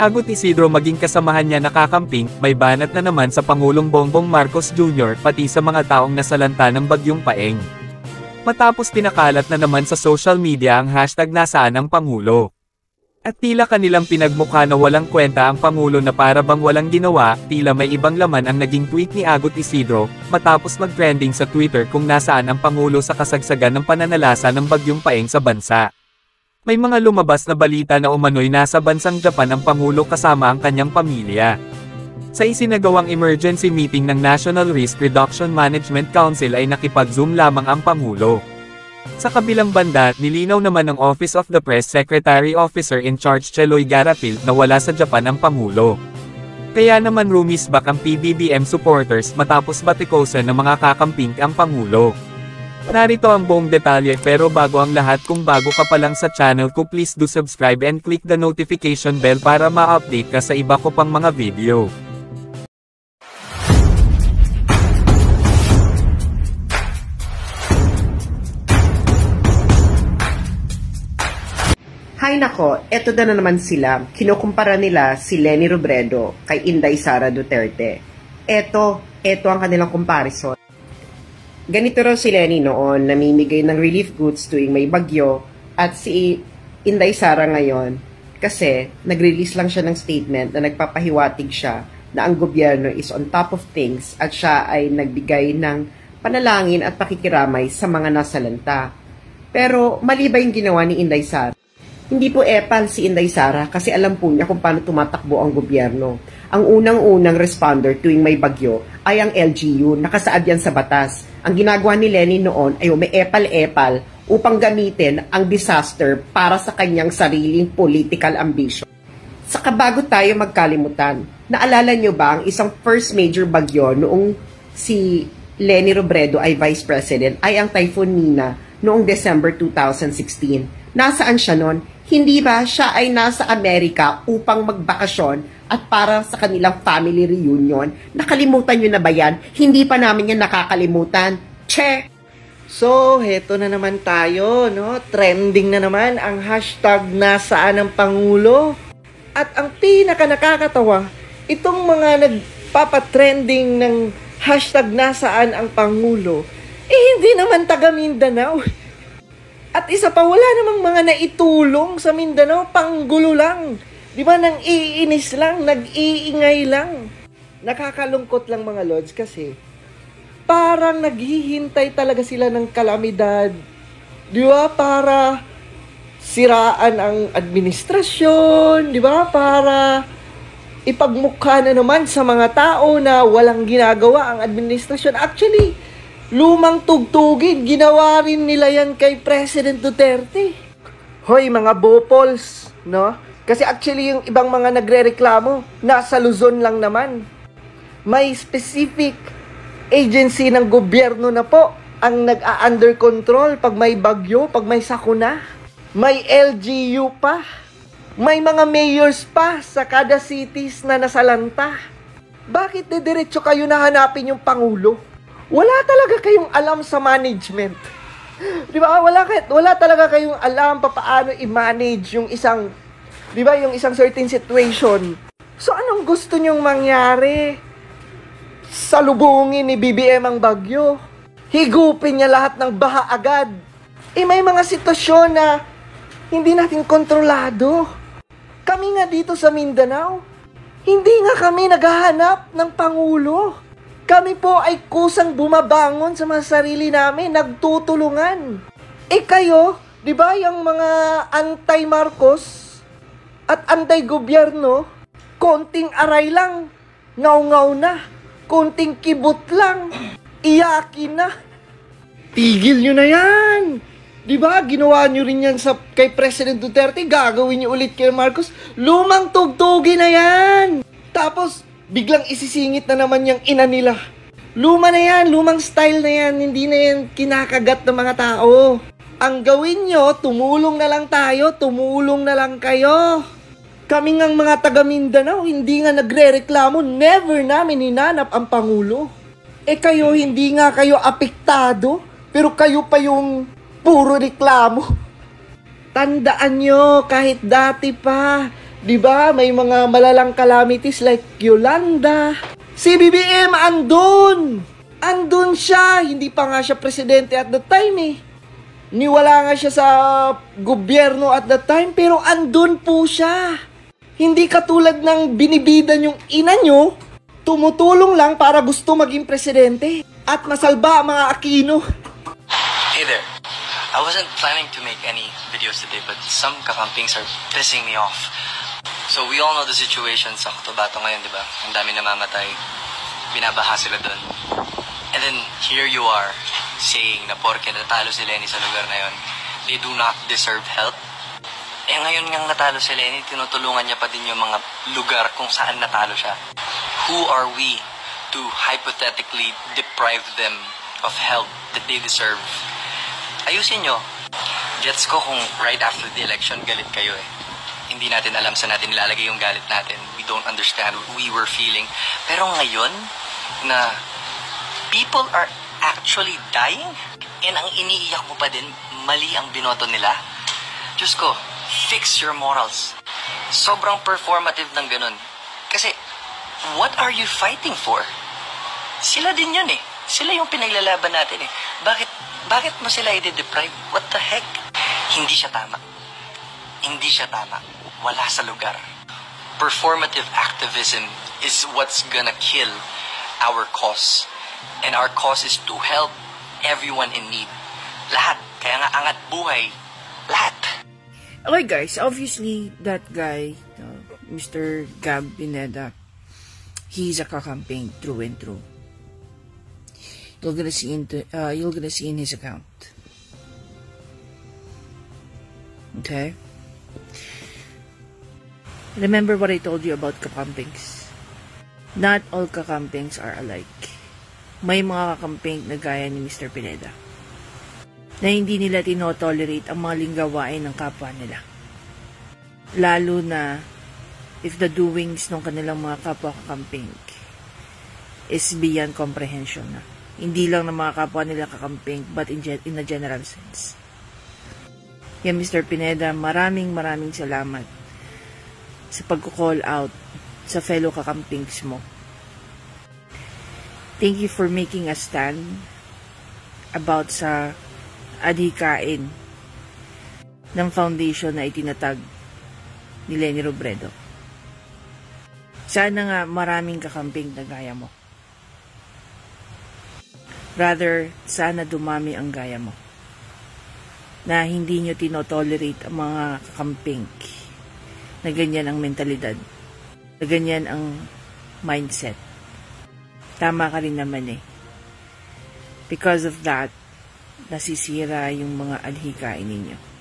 Agot Isidro maging kasamahan niya nakakamping, may banat na naman sa Pangulong Bongbong Marcos Jr. pati sa mga taong nasalanta ng bagyong paeng. Matapos pinakalat na naman sa social media ang hashtag nasaan ang Pangulo. At tila kanilang pinagmukha na walang kwenta ang Pangulo na para bang walang ginawa, tila may ibang laman ang naging tweet ni Agot Isidro, matapos mag-trending sa Twitter kung nasaan ang Pangulo sa kasagsagan ng pananalasa ng bagyong paeng sa bansa. May mga lumabas na balita na umano'y nasa bansang Japan ang Pangulo kasama ang kanyang pamilya. Sa isinagawang emergency meeting ng National Risk Reduction Management Council ay nakipag-zoom lamang ang Pangulo. Sa kabilang banda, nilinaw naman ng Office of the Press Secretary Officer in Charge Cheloy Garapil na wala sa Japan ang Pangulo. Kaya naman rumisbak ang PBBM supporters matapos batikosan ng mga kakamping ang Pangulo. Narito ang buong detalye pero bago ang lahat kung bago ka pa lang sa channel ko please do subscribe and click the notification bell para ma-update ka sa iba ko pang mga video. Hay nako, eto na, na naman sila. Kinukumpara nila si Lenny Robredo kay Inday Sara Duterte. Eto, eto ang kanilang comparison. Ganito raw si Lenny noon, namimigay ng relief goods tuwing may bagyo, at si Inday Sara ngayon, kasi nag-release lang siya ng statement na nagpapahiwatig siya na ang gobyerno is on top of things at siya ay nagbigay ng panalangin at pakikiramay sa mga nasalanta. Pero mali ba yung ginawa ni Inday Sara? Hindi po epal si Inday Sara kasi alam po niya kung paano tumatakbo ang gobyerno. Ang unang-unang responder tuwing may bagyo ay ang LGU, nakasaad yan sa batas. Ang ginagawa ni Lenny noon ay may epal-epal upang gamitin ang disaster para sa kanyang sariling political ambition. Saka bago tayo magkalimutan, naalala nyo ba ang isang first major bagyo noong si Lenny Robredo ay Vice President ay ang Typhoon Nina noong December 2016. Nasaan siya noon? Hindi ba siya ay nasa Amerika upang magbakasyon at para sa kanilang family reunion? Nakalimutan nyo na ba yan? Hindi pa namin yan nakakalimutan. Che! So, heto na naman tayo, no? Trending na naman ang hashtag nasaan ang Pangulo. At ang pinaka nakakatawa, itong mga nagpapatrending ng hashtag nasaan ang Pangulo, eh hindi naman taga Mindanao. At isa pa, wala namang mga naitulong sa Mindanao, panggulo lang. Di ba, nang iinis lang, nag-iingay lang. Nakakalungkot lang mga lords kasi parang naghihintay talaga sila ng kalamidad. Di ba, para siraan ang administrasyon, di ba, para ipagmukha na naman sa mga tao na walang ginagawa ang administrasyon. Actually, Lumang tugtugin, ginawa rin nila yan kay President Duterte. Hoy, mga bopols, no? Kasi actually yung ibang mga nagre-reklamo, nasa Luzon lang naman. May specific agency ng gobyerno na po ang nag-under control pag may bagyo, pag may sakuna. May LGU pa. May mga mayors pa sa kada cities na nasalanta. Bakit didiretso kayo na hanapin yung Pangulo? wala talaga kayong alam sa management. Di ba? Wala, wala talaga kayong alam pa paano i-manage yung isang, di ba, yung isang certain situation. So, anong gusto nyong mangyari? Salubungin ni BBM ang bagyo. Higupin niya lahat ng baha agad. Eh, may mga sitwasyon na hindi natin kontrolado. Kami nga dito sa Mindanao, hindi nga kami naghahanap ng Pangulo. Kami po ay kusang bumabangon sa mga sarili namin, nagtutulungan. Eh kayo, di ba yung mga anti-Marcos at anti-gobyerno, konting aray lang, ngaw-ngaw na, konting kibot lang, iyakin na. Tigil nyo na yan! Di ba? Ginawa nyo rin yan sa, kay President Duterte, gagawin nyo ulit kay Marcos. Lumang tugtugi na yan! Tapos, biglang isisingit na naman yung ina nila. Luma na yan, lumang style na yan, hindi na yan kinakagat ng mga tao. Ang gawin nyo, tumulong na lang tayo, tumulong na lang kayo. Kami ngang mga taga Mindanao, hindi nga nagre-reklamo, never namin hinanap ang Pangulo. Eh kayo, hindi nga kayo apektado, pero kayo pa yung puro reklamo. Tandaan nyo, kahit dati pa, 'Di ba? May mga malalang calamities like Yolanda. Si BBM andun. Andun siya. Hindi pa nga siya presidente at the time eh. Niwala nga siya sa gobyerno at the time pero andun po siya. Hindi katulad ng binibidan yung ina nyo, tumutulong lang para gusto maging presidente at masalba ang mga Aquino. Hey there. I wasn't planning to make any videos today, but some kakampings are pissing me off. So we all know the situation sa Cotabato ngayon, di ba? Ang dami namamatay. Binabaha sila doon. And then here you are saying na porke natalo si Lenny sa lugar na yon, they do not deserve help. Eh ngayon nga natalo si Lenny, tinutulungan niya pa din yung mga lugar kung saan natalo siya. Who are we to hypothetically deprive them of help that they deserve? Ayusin nyo. Gets ko kung right after the election galit kayo eh. Hindi natin alam sa natin nilalagay yung galit natin. We don't understand what we were feeling. Pero ngayon, na people are actually dying, and ang iniiyak mo pa din, mali ang binoto nila. Diyos ko, fix your morals. Sobrang performative ng ganun. Kasi, what are you fighting for? Sila din yun eh. Sila yung pinaglalaban natin eh. Bakit, bakit mo sila i-deprive? What the heck? Hindi siya tama. Hindi siya tama. Wala sa lugar. Performative activism is what's gonna kill our cause. And our cause is to help everyone in need. Lahat. Kaya nga angat buhay. Lahat. Okay guys, obviously that guy, uh, Mr. Gab Pineda, he's a kakamping through and through. You're gonna see into, uh, you're gonna see in his account. Okay? Remember what I told you about kakampings? Not all kakampings are alike. May mga kakamping na gaya ni Mr. Pineda na hindi nila tinotolerate ang mga linggawain ng kapwa nila. Lalo na if the doings ng kanilang mga kapwa kakamping is beyond comprehension na. Hindi lang ng mga kapwa nila kakamping but in, in a general sense. Yan Mr. Pineda, maraming maraming salamat sa pagko-call out sa fellow kakampings mo. Thank you for making a stand about sa adhikain ng foundation na itinatag ni Lenny Robredo. Sana nga maraming kakamping na gaya mo. Rather, sana dumami ang gaya mo. Na hindi nyo tinotolerate ang mga kakamping na ganyan ang mentalidad. Na ganyan ang mindset. Tama ka rin naman eh. Because of that, nasisira yung mga adhikain ninyo.